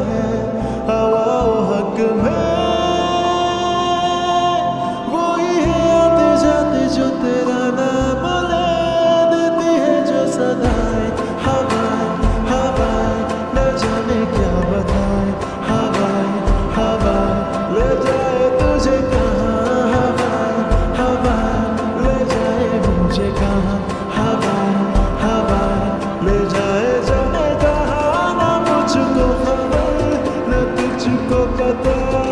आबाद है हवा हक में Bhagavatam